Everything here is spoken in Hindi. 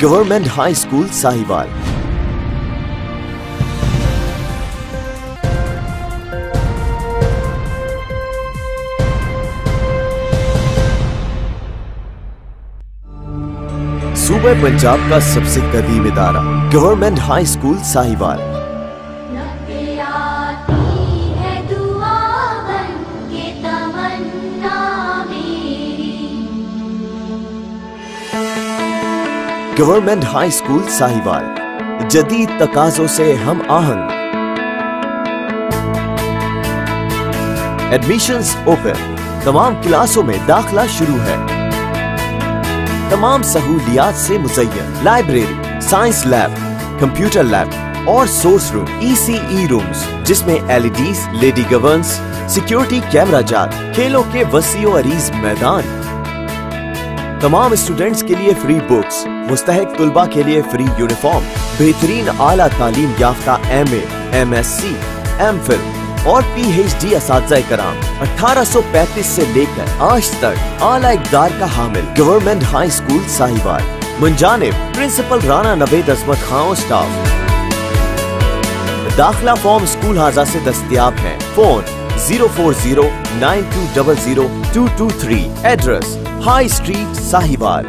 Government high school Sahiwal. सूबे पंजाब का सबसे कदीम इदारा government high school Sahiwal. Government high school Sahiwal. जदीद तकाजों से हम आहंग। एडमिशंस ओपन तमाम क्लासों में दाखला शुरू है। तमाम सहूलियात से मुजैन library science lab computer lab और सोर्स रूम ईसीई रूम्स जिसमें LEDs lady governess security camera जात खेलों के वसीओ अरीज मैदान। तमाम स्टूडेंट्स के लिए फ्री बुक्स मुस्तक तलबा के लिए फ्री यूनिफॉर्म बेहतरीन आला तालीम याफ्ता M M S C M phil और पी एच डी इस कराम अठारह सौ पैंतीस ऐसी लेकर आज तक आला इकदार का हामिल। गवर्नमेंट हाई स्कूल साहिवाल मुंजानिब प्रिंसिपल राना नवेद अजमत खान स्टाफ दाखिला फॉर्म स्कूल हाजा से दस्तियाब है। Phone zero four zero nine two double zero two two three address high street Sahiwal